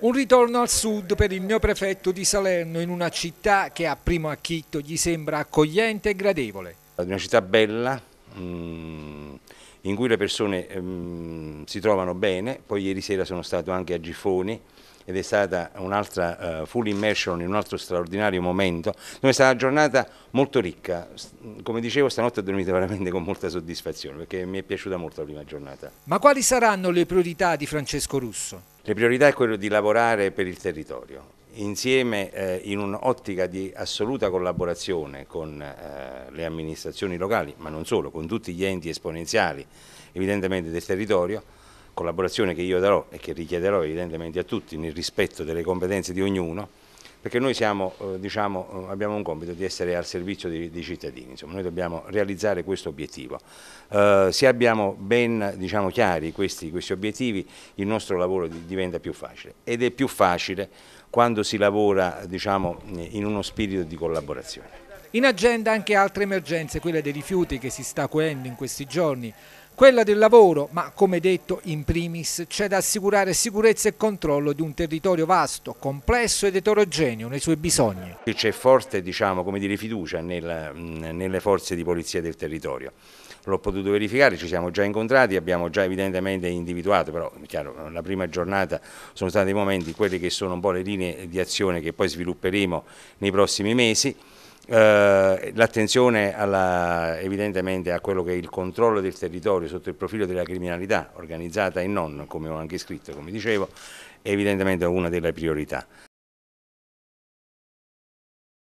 Un ritorno al sud per il neoprefetto di Salerno in una città che a primo acchitto gli sembra accogliente e gradevole. Una città bella, mm, in cui le persone mm, si trovano bene, poi ieri sera sono stato anche a Giffoni ed è stata un'altra uh, full immersion in un altro straordinario momento, dove è stata una giornata molto ricca, come dicevo stanotte ho dormito veramente con molta soddisfazione perché mi è piaciuta molto la prima giornata. Ma quali saranno le priorità di Francesco Russo? Le priorità è quello di lavorare per il territorio, insieme eh, in un'ottica di assoluta collaborazione con eh, le amministrazioni locali, ma non solo, con tutti gli enti esponenziali evidentemente del territorio, collaborazione che io darò e che richiederò evidentemente a tutti nel rispetto delle competenze di ognuno, perché noi siamo, eh, diciamo, eh, abbiamo un compito di essere al servizio dei, cittadini, insomma, noi dobbiamo realizzare questo obiettivo. Eh, se abbiamo ben diciamo, chiari questi, questi, obiettivi il nostro lavoro diventa più facile ed è più facile quando si lavora diciamo, in uno spirito di collaborazione. In agenda anche altre emergenze, quelle dei rifiuti che si sta coendo in questi giorni, quella del lavoro, ma come detto in primis c'è da assicurare sicurezza e controllo di un territorio vasto, complesso ed eterogeneo nei suoi bisogni. C'è forte diciamo, dire, fiducia nel, nelle forze di polizia del territorio. L'ho potuto verificare, ci siamo già incontrati, abbiamo già evidentemente individuato, però chiaro, la prima giornata sono stati i momenti, quelli che sono un po' le linee di azione che poi svilupperemo nei prossimi mesi. Eh, l'attenzione evidentemente a quello che è il controllo del territorio sotto il profilo della criminalità organizzata e non, come ho anche scritto, come dicevo, è evidentemente una delle priorità.